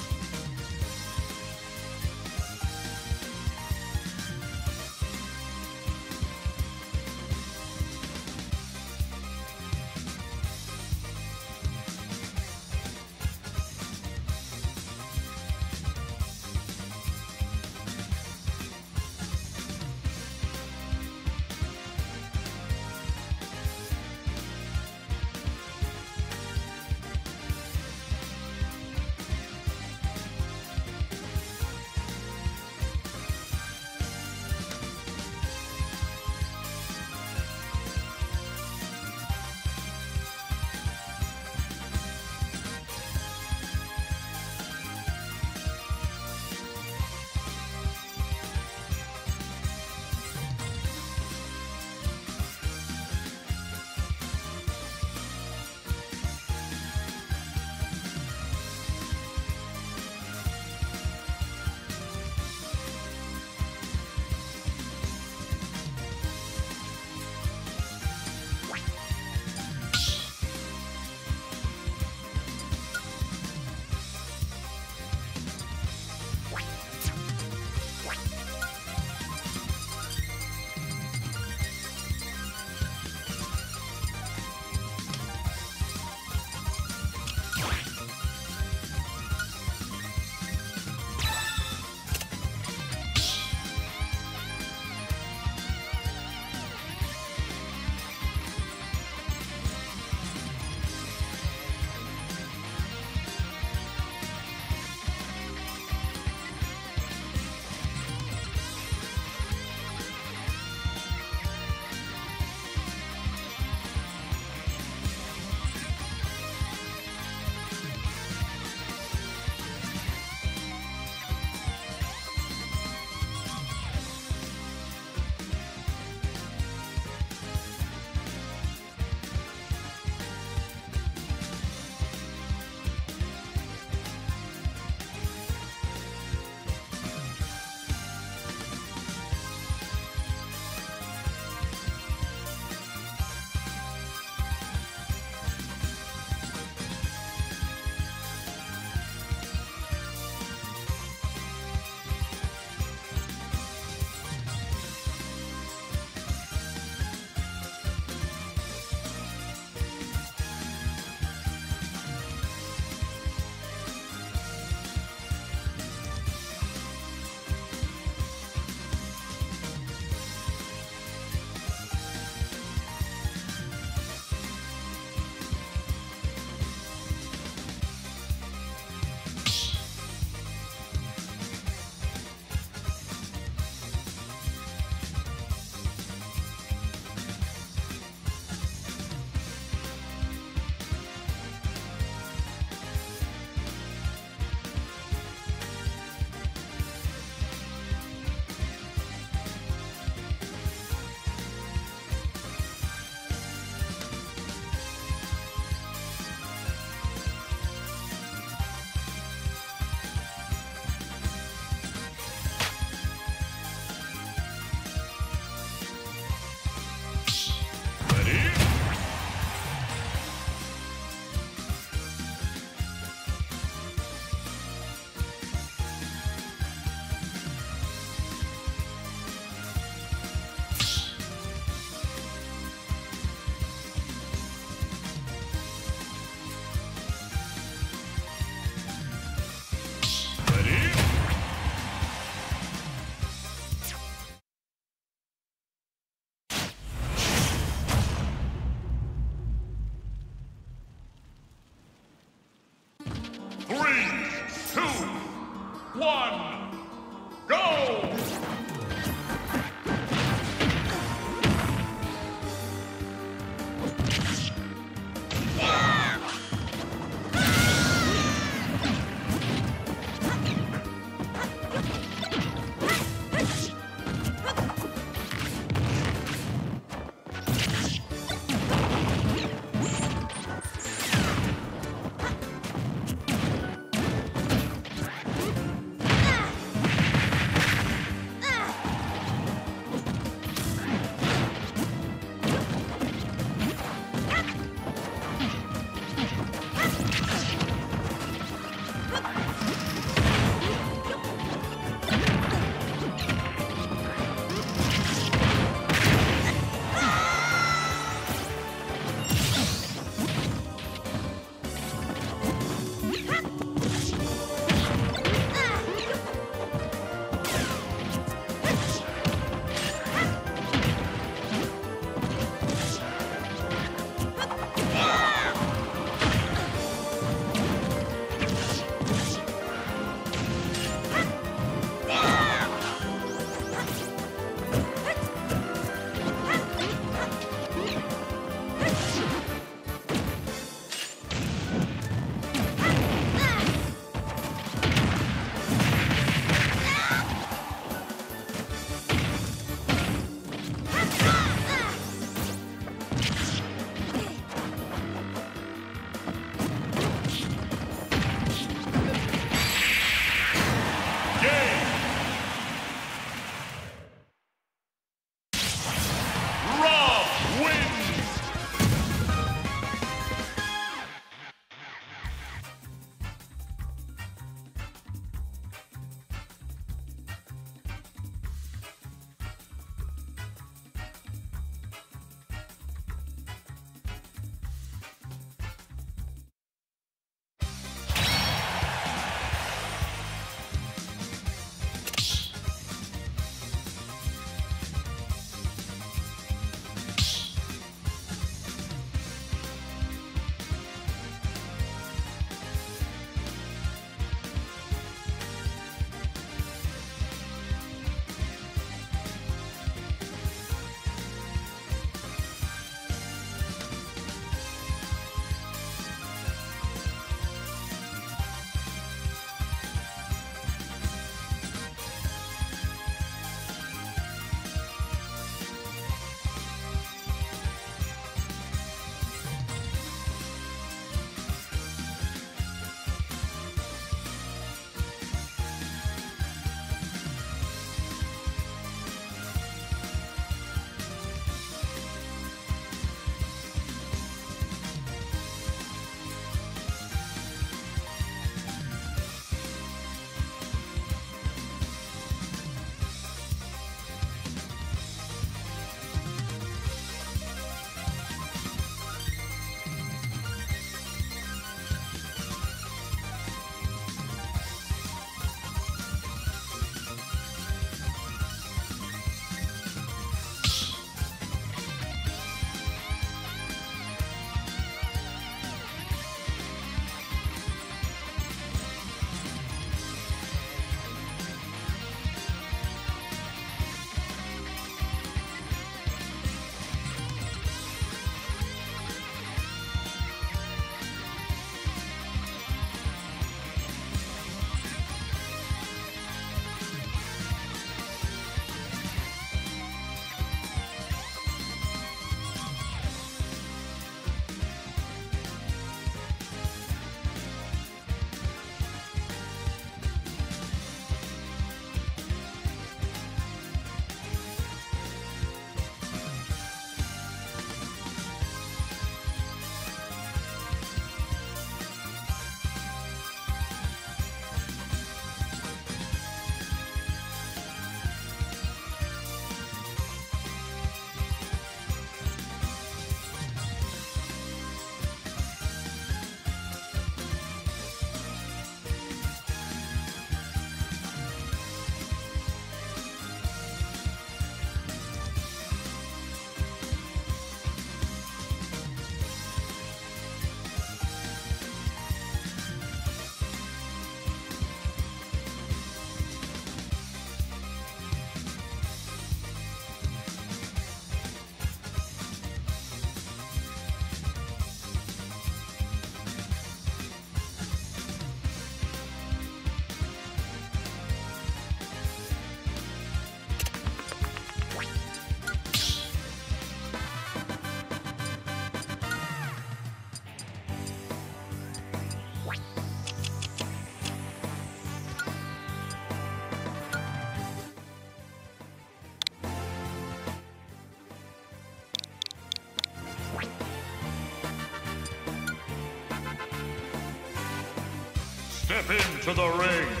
Step into the ring.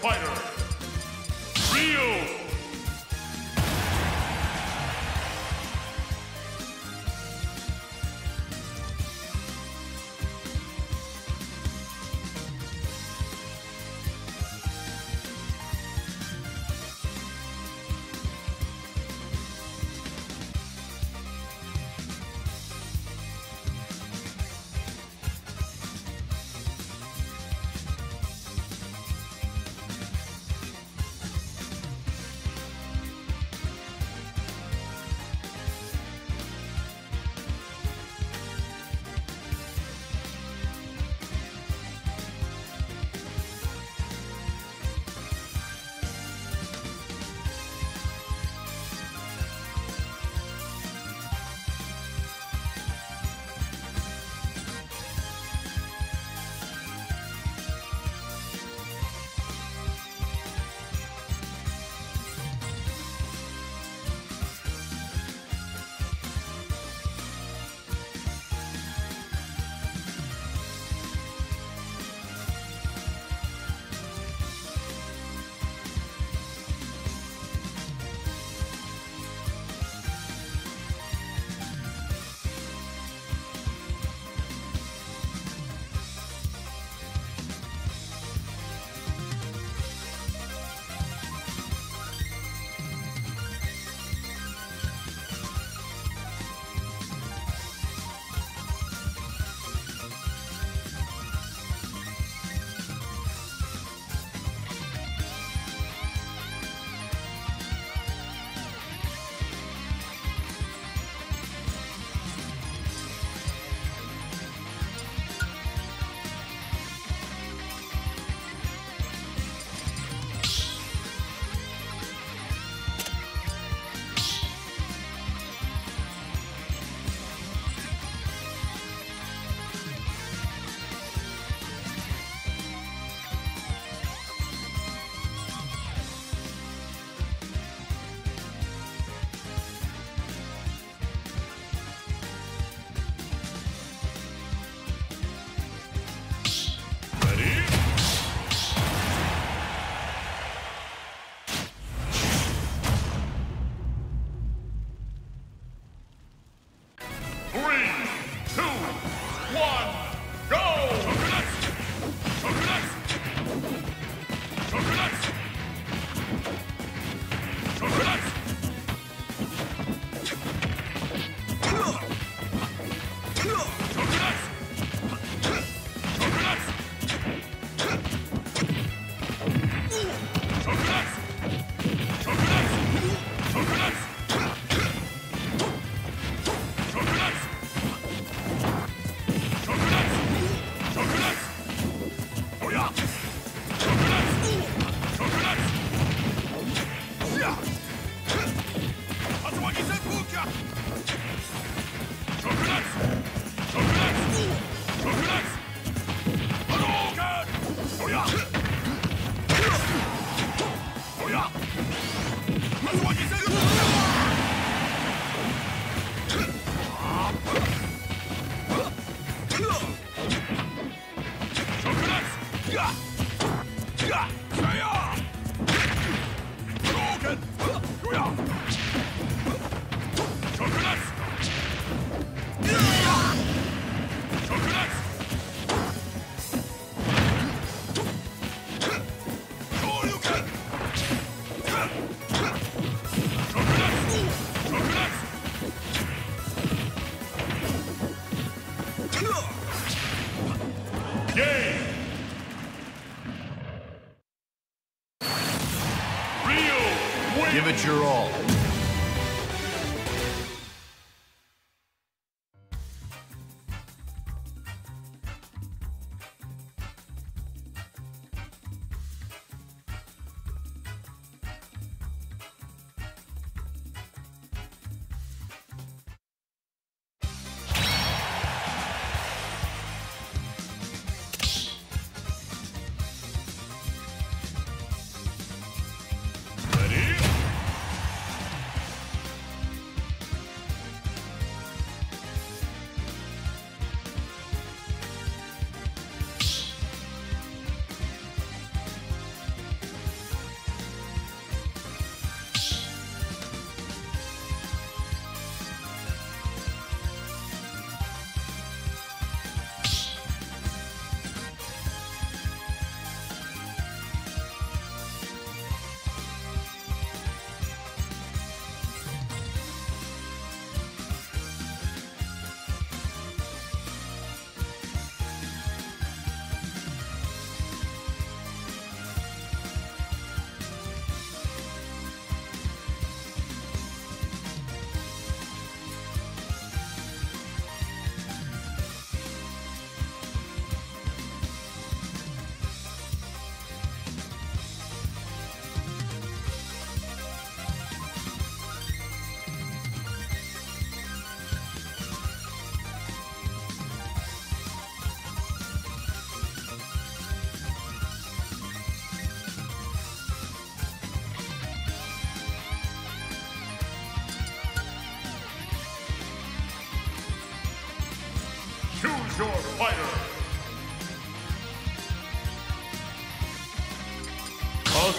Fighter.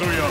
Kazuya.